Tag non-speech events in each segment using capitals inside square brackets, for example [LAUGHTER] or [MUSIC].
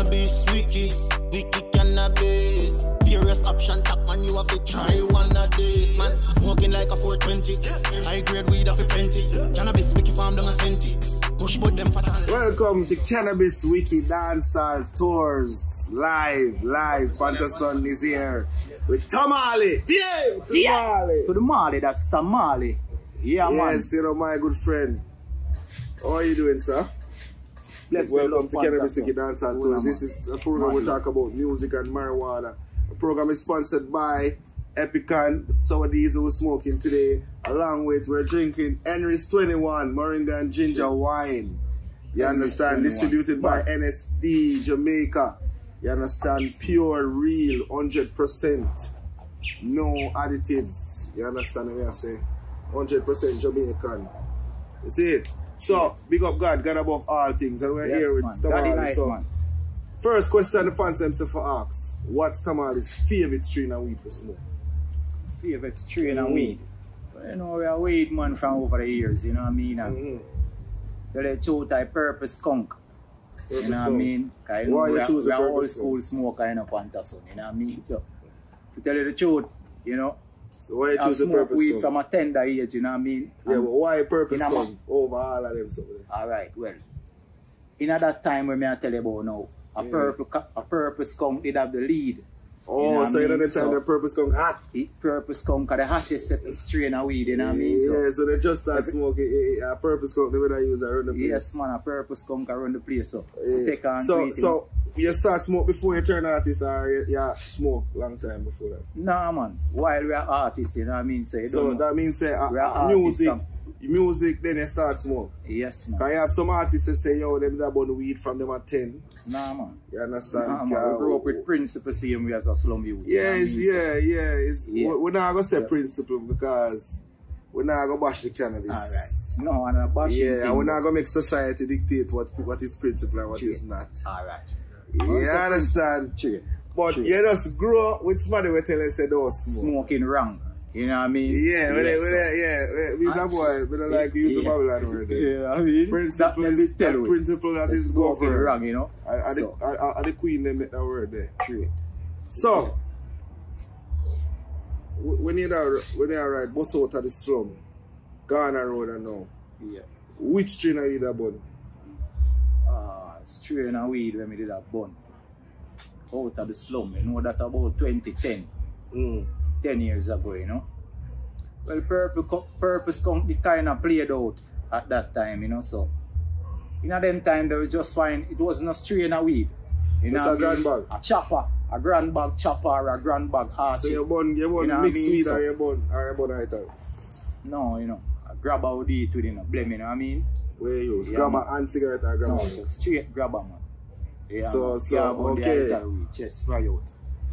cannabis, wiki, wiki cannabis. Various option top man, you have to try one of this, man. Smoking like a 420, high grade weed off a plenty. Cannabis, wiki farm down a centi. Push but them fat and Welcome to Cannabis Wiki Dancehall Tours. Live, live. Pantason is here with Tamarley. Yeah, Tamarley. To the Mali, that's Tamarley. Yeah, man. Yes, you know, my good friend. How are you doing, sir? Bless Welcome to Cannabis Lord, Wiki Dancehall Tours. This is a program we talk about music and marijuana. The program is sponsored by Epicon, Sour Diesel smoking today. Along with, we're drinking Henry's 21 Moringa and Ginger Wine. You Henry's understand? 21. Distributed by NSD Jamaica. You understand? Pure, real, 100%. No additives. You understand what I say? 100% Jamaican. You see it? So, big up God, God above all things. And we're Yes, here with man. Tamarley. So, man. First question the fans themselves for ask. What's Tamarley's favorite strain of weed for smoke? Favorite strain of Mm. weed. Well, you know, we are weed man from over the years, you know what I mean? And Mm-hmm. tell the truth, I purpose skunk. You know what I mean? Cause you know, Why you we are, choose we are old purpose school smoker in a Pantason, you know what I mean? So, to tell you the truth, you know, So why you I choose the purpose weed from a tender age, you know what I mean? Yeah, And- but why purpose In a ma- over all of them? Something? Alright, well. In that time when me I tell you about now, a Yeah. purple a purple skunk did have the lead. Oh, You know so you know the time So- the purpose skunk hot? It purple skunk are the hottest set of strain of weed, you know what I mean? So yeah, so they just start smoking eh, eh, a purpose skunk. They would use around the place. yes man, a purple skunk around the place so Yeah. take on so, so you start smoke before you turn artist or you, you smoke long time before that? Nah man, while we are artists, you know what I mean? So you So that means say uh, We are uh, artists, music, um. music, then you start smoke. Yes man. Can you have some artists that say, yo, them that burn weed from them at 10? Nah man. You understand? Nah man, Ca- we grew up with principle same way as a slum youth. you know what I Yes, mean? Yeah, yeah. It's, Yeah. we- We're not going to say Yeah. principle because we're not going to bash the cannabis. Alright. No, and a bashing Yeah, thing. we're not going to make society dictate what what is principle and what is Sure. not. Alright. You understand? True. But Sure. you just grow up with somebody will tell you say don't smoke. Smoking wrong. You know what I mean? Yeah, when they, Yes, when they, yeah, we a boy, we don't like use the Yeah. Babylon word. there. Yeah, I mean, Principle that, is, that, that we. principle that is smoking governed. wrong, you know? And, and, So. the, and, and the queen they make that word there. True. So, w- when you're there, when you're right, bus out of the slum, Ghana Road and now, Yeah. which train are you that bun? Strain of weed when we did that bun. Out of the slum, you know that about 2010, Mm. 10 years ago, you know? Well, Purple, Co- Purple Skunk, the kind of played out at that time, you know, so. In them time, they were just find it was no strain of weed. You know a what I mean? grand bag. A chopper, a grand bag chopper, or a grand bag So archie. you bun, you bun You know mixed mean? weed So- or you bun, or you bun item? No, you know, a grab out it with, you know, blame, you know what I mean? Where you? Yeah, man. and cigarette or grabber? No, straight grabber, man. Yeah, So- man. so, Yeah, okay. chest fry out.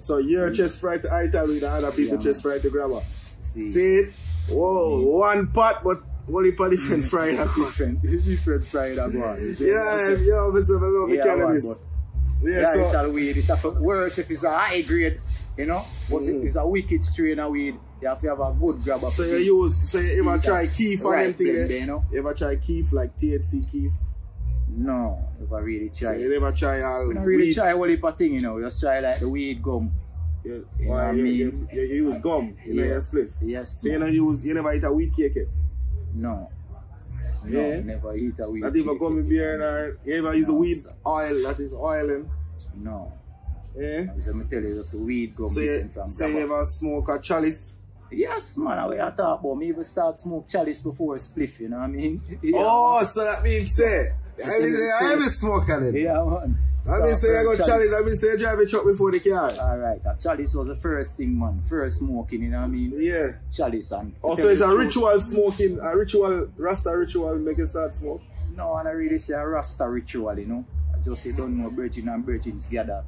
So your chest fried to ital with the other people Yeah, chest fried to grabber. See, See it? Whoa, one pot but only for different fried across. different, different fried that one. You [LAUGHS] see? Yeah, yeah, myself, I love the Yeah, man, cannabis. Yeah, Yeah, so, ital weed, it's a worse if it's a high grade, you know? But Mhm. it's a wicked strain of weed, you have to have a good grab grabber. so you use, so you ever try keef on Right them thing blend there? you know? You ever try keef like THC keef? No, I really So try. you never try all don't really weed? try all heap of thing, you know. Just try like the weed gum. You, You know why, what I you, mean? you, you use gum in Yeah. your split. Yes. So you man. never use, you never eat a weed cake. eh? No. No, Yeah. never eat a weed. Not even gummy beer know. or you ever use a weed sir. oil that is oiling. No. Yeah? As I tell you, just weed gum So you, from so you ever smoke a chalice? Yes, man, I talk about me even start smoke chalice before spliff, you know what I mean? [LAUGHS] Yeah, Oh, man. so that means say, I mean say I ever smoke on it. yeah, man. I mean say I Start go chalice, I mean say you drive a truck before the car. Alright, a chalice was the first thing, man. First smoking, you know what I mean? Yeah. Chalice and. Oh, so it's a truth, ritual smoking, a ritual, Rasta ritual make you start smoke? No, and I really say a Rasta ritual, you know. I just say don't know virgin and virgins together.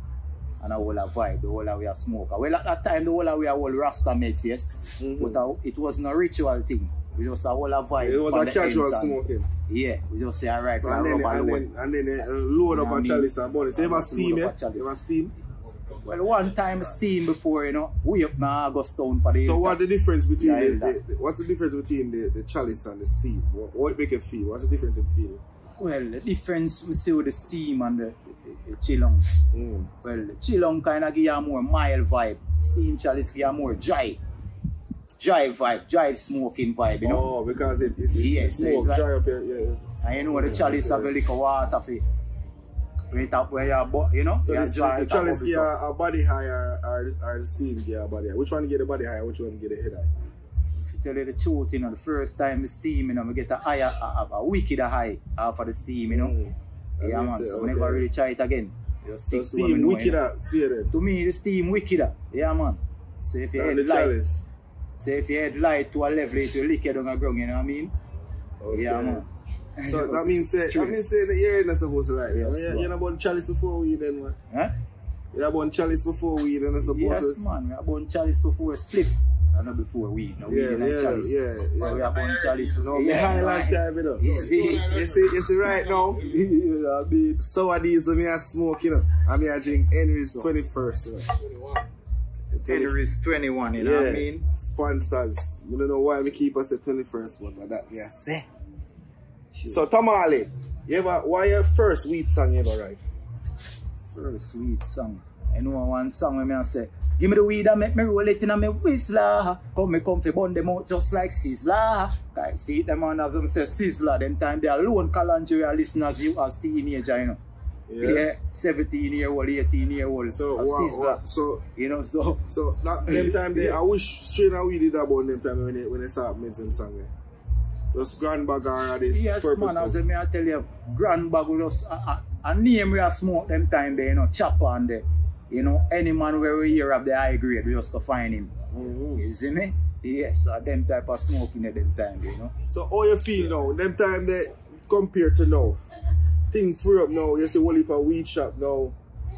And a whole a vibe, the whole a we a smoke. Well at that time the whole a we a whole Rasta mates, yes. Mhm. But uh, it wasn't ritual thing. We just a whole a vibe. It was a the casual ends and- smoking. Yeah, we just say alright, So we a and then, rub a and then, and then uh, load up You know a I mean? chalice and burn it. So you ever Load steam, up a chalice. You ever steam? Well, one time steam before, you know, we up now August town for the So what the difference between Yeah, the, yeah. the, the what's the difference between the, the chalice and the steam? What, what it make it feel? What's the difference in feeling? Well, the difference we see with the steam and the the Chillong. Mm. Well, Chillong kind of give you a more mild vibe. Steam Chalice give you a more dry. Dry vibe, dry smoking vibe, you know? Oh, because it, it, it Yes, smoke it's like- dry up here. Yeah, yeah. And you know the chalice have a little water for when it up where you bo- you know? So you the, dry the chalice of get it, so. a, a body high or, or, or the steam get a body high. Which one get a body high which one get a head high? If you tell you the truth, you know, the first time the steam, you know, we get a higher, a, a, a wicked high off of the steam, you know? Mm. Yeah, man, so okay. never really try it again. Just So stick to what we steam know, wicked you know? up for then. To me, the steam wickeder. Yeah, man. So if you head light, chalice. so if you head light to a level, it will lick you down the ground, you know what I mean? Okay. Yeah, man. So [LAUGHS] that means eh, say, True. Eh, that means say that you're not supposed to like. Yes, Yes, man. you're not born chalice before we then, man. Huh? You're not born chalice before we then, supposed Yes, to. man. We are born chalice before spliff. And know before weed. No, Yeah, weed and yeah, chalice. yeah, So yeah. we are born chalice. No, me high like time, you know. You see? You see, you see right now, [LAUGHS] you know, I mean, sour diesel me I smoke, you know. I mean I drink Henry's 21st, you know. Henry's 21, you know what I mean? Sponsors. You don't know why we keep us at 21st, but that me I say. So Tamarley, you ever why your first weed song you ever write? First weed song. I know one song where me I say, Give me the weed and make me roll it in a me whistler. Come me come fi bun them out just like Sizzla. Guys, see them man as them say Sizzla. Them time they alone Kalangeria listeners you as teenager, you know. Yeah. 17 year old, 18 year old. So what, Sizzla. so You know, so so that, them time they I wish strain and weed did about them time when they when they start making song. eh. Just grand bag or this Yes, man, I was me I tell you, grand bag us, a, a, a name we have smoke them time there, you know, chopper and there. You know, any man where we hear of the high grade, we just to find him. Mhm. You see me? Yes, uh, them type of smoking at them time you know. So how you feel now? Them time they compared to now. Thing free up now, you see whole heap of weed shop now.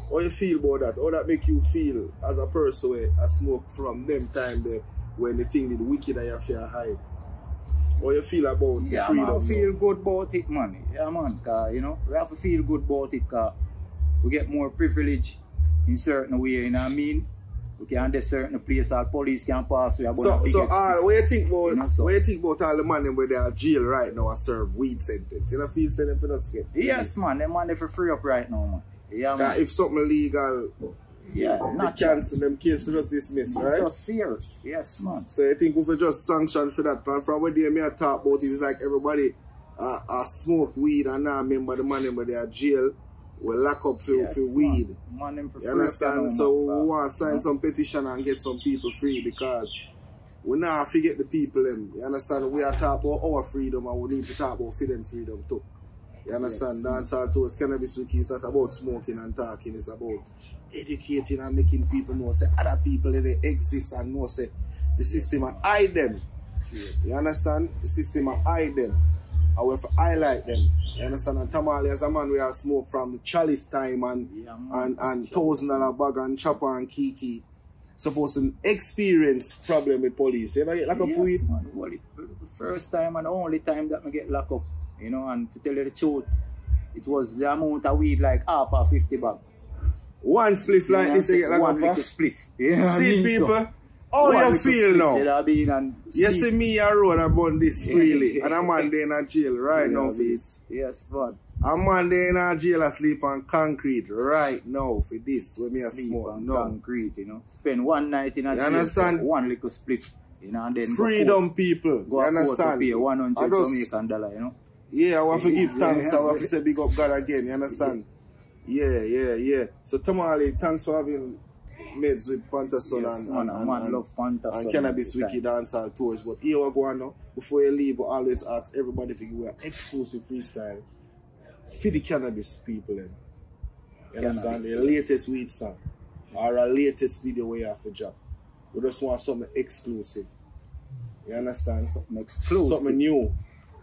How you feel about that? How that make you feel as a person where a smoke from them time there when the thing did wicked and you feel hide? How you feel about the Yeah, freedom? man, now? feel good about it, man. Yeah, man, cause, you know, we have to feel good about it, cause we get more privilege in certain way, you know what I mean? We can get certain place, our police can pass, we are So, so uh, what you think about You know, so- what you think about all the man them where they are jail right now and serve weed sentence? You know feel say them for not get Yes, man, them man, they for free up right now, man. Yeah, man. if something legal, Yeah, not cancel them case for just dismiss, right? Just fear. Yes, man. So I think we could just sanction for that. And from what they may talk about it, it's like everybody uh, uh, smoke weed and now remember the man but they are jail will lock up for, Yes, for weed. Man, man for You understand? So we want to sign some petition and get some people free because we now forget the people them. You understand? We are talking about our freedom and we need to talk about freedom freedom too. You understand? Yes, Dancehall tours, cannabis wiki is not about smoking and talking, it's about educating and making people know say other people they exist and know say the system and hide them. You understand? The system and hide them. I will highlight them. You understand? And Tamarley as a man we have smoke from the chalice time and Yeah, and, and thousand dollar bag and chopper and kiki. Supposed to experience problem with police. You ever get locked up yes, for weed? man. Well, it, first time and only time that I get locked up, you know, and to tell you the truth, it was the amount of weed like half of 50 bag. One spliff like this you get locked One up little for? spliff. [LAUGHS] You know what I See mean? people, So, how you feel now? You know what I mean? And You sleep. see me a road about this [LAUGHS] freely and a man there in a jail right now for this. Yes, man. A man there in a jail asleep on concrete right now for this when me a Sleep smoke. on No. concrete, you know. Spend one night in a You jail, understand? one little spliff, you know, and then go Freedom court. people. Go you to court to understand? pay 100 I just- Jamaican dollar, you know. Yeah, I want to give [LAUGHS] Yeah, thanks. I want to say big up God again. You understand? [LAUGHS] Yeah, yeah, yeah. So Tamarley, thanks for having meds with Pantason Yes, and, man, and, man and, love Panther and Cannabis Wiki. Dancehall Tours. But here we go now. Before you leave, we always ask everybody if you an exclusive freestyle for the cannabis people. Then. You understand? The latest weed song or a latest video we have for drop. We just want something exclusive. You understand? Something exclusive. something new.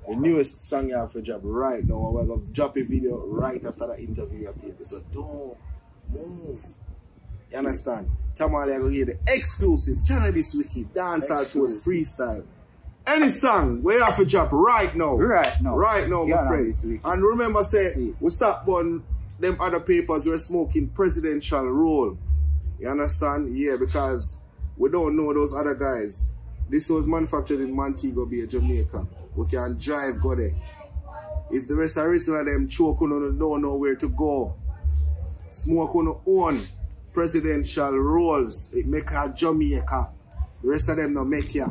The newest song you have for drop right now. We're going to drop a video right after the interview people. So don't move. You understand? Tamarley, I go give you the exclusive Cannabis Wiki Dancehall Tours Exclusive. freestyle. Any song we have to drop right now. Right now. Right now, my friend. And remember, say, See. we stop on them other papers we're smoking presidential role. You understand? Yeah, because we don't know those other guys. This was manufactured in Montego Bay, Jamaica. We can drive, go there. If the rest of the them choke on don't know where to go, smoke on own presidential roles. It eh, make her Jamaica. The rest of them no make ya.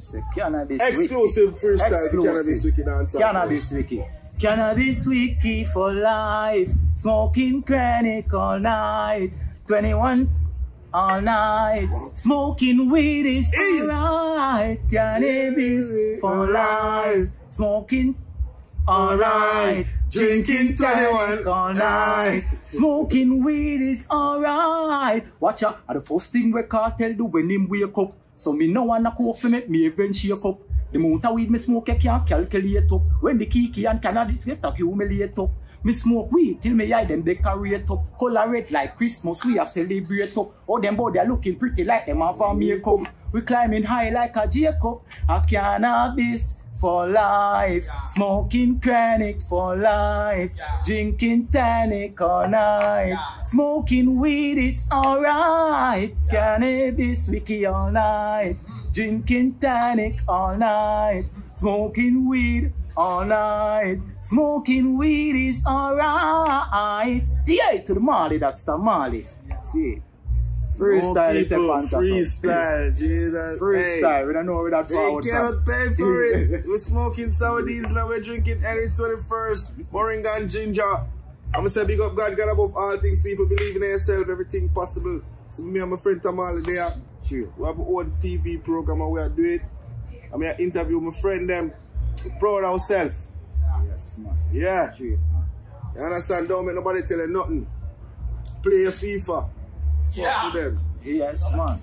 Say cannabis Exclusive wiki. freestyle to Cannabis Wiki Dance. Cannabis wiki. Cannabis wiki for life. Smoking chronic all night. 21 all night. Smoking weed is Is. alright. Cannabis for life. Smoking alright. Drinking 21 all night. Smoking weed is alright. Watch out, the first thing we cartel do when him wake up. So me no wanna cope make me even shake up. The amount of weed me smoke I can't calculate up. When the kiki and cannabis get accumulate up. Me smoke weed till me eye them decorate up. Color red like Christmas we have celebrate up. All them body are looking pretty like them have a makeup. We climbing high like a Jacob. A cannabis for life. Smoking chronic for life. Drinking tonic all night. Smoking weed, it's alright. Cannabis wiki all night. Mm-hmm. Drinking tonic all night. Mm-hmm. Smoking weed all night. Smoking weed is alright. DA to the Mali, that's the Mali. See. Freestyle is a panther. freestyle, Jesus. [LAUGHS] Freestyle, we don't know where that Hey, they cannot pay for it. [LAUGHS] we're smoking sour diesel, we're drinking Ellis 21st, Moringa and ginger. I'm gonna say big up God, God above all things. People believe in yourself, everything possible. So me and my friend Tamarley there. True. We have our own TV program and we are doing it. I'm here interview my friend them. We're proud of ourselves. Yes, man. Yeah. True. You understand? Don't make nobody tell you nothing. Play your FIFA. Fuck with them. Yes, man.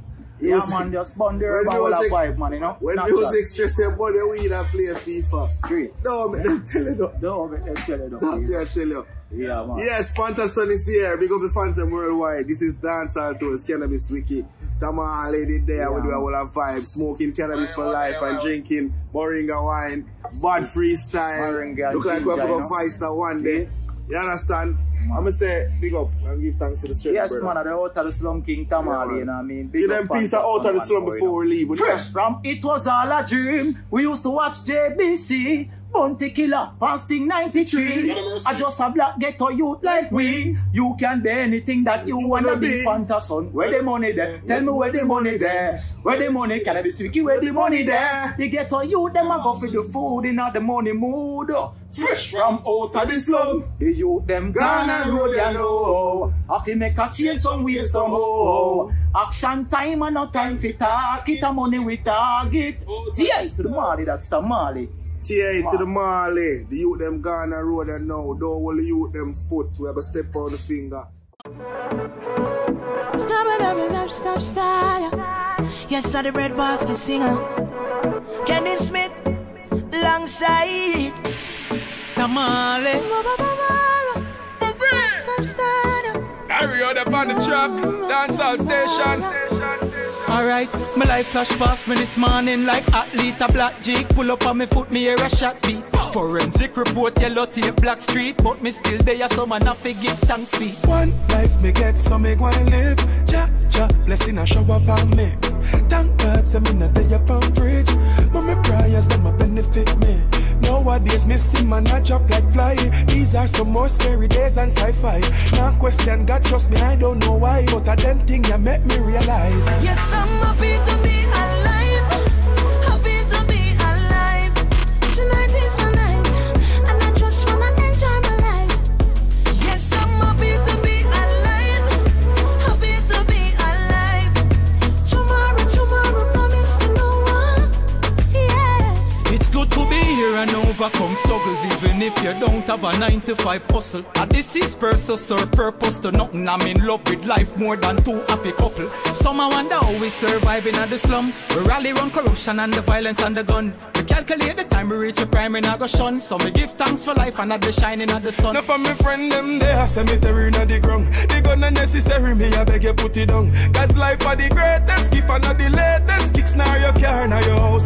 [LAUGHS] Yeah, Music. man, just bun the When herb and vibe, man, you know? When Natural. music stress your body, weed and play FIFA. Straight. Don't make them tell you nothing. Don't make them tell you that. Don't yeah, tell you. Yeah, man. Yes, Pantason is here. Big up the fans them worldwide. This is Dancehall Tours, Cannabis Wiki. Tamarley lady there, we do a whole of vibe. Smoking cannabis for life and drinking Moringa wine. Bad freestyle. Moringa Look like we're ginger, going to fight star one day. You understand? I'm to say big up and give thanks to the straight Yes, brother. man, the out of the slum king Tamarley, Yeah, you know what I mean? Big Give them piece Panther of out of the slum before we leave. Fresh from It Was All a Dream, we used to watch JBC. Bounty Killer, Fasting 93. I just a black ghetto youth like we. You can be anything that you wanna be. Pantason, where the money there? Tell me where the money there? Where the money? Can I be wiki? Where the money there? The ghetto youth, them a go for the food in the money mood. Fresh from out of the slum. The youth them gonna road you know. I fi make a change some way somehow. Action time and no time for talk. It a money we target. Oh, yes, to the Mali, that's the Mali. TA to the Marley. The youth them gone and road and now. Don't hold the youth them foot. We have to step on the finger. Stop it, baby, love, stop, style. Yes, I'm the red basket singer. Kenny Smith, alongside. Tamarley. Ba, ba, ba, ba. Stop, style. Carry out up on the truck, dancehall station. Alright, my life flash past me this morning like athlete a black jig. Pull up on me foot, me hear a shot beat. Forensic report, yellow tape, black street. But me still there, so man, I forgive thanks be. One life me get, so me wanna live. Ja, ja, blessing a show up on me. Thank God, say me not there up Nowadays, me see man a drop like fly. These are some more scary days than sci-fi. Now question God, trust me, I don't know why. But a them thing you make me realize. Yes, I'm happy to be overcome struggles, even if you don't have a 9 to 5 hustle. And this is person serve purpose to nothing. I'm in love with life more than two happy couple. Some I wonder how we surviving at the slum. We rally around corruption and the violence and the gun. We calculate the time we reach a prime in go shun. So we give thanks for life and at the shining of the sun. Now for me friend them there, cemetery in the ground. The gun unnecessary, me I beg you put it down. Cause life are the greatest gift and not the latest. Kicks nor your car, nor your house,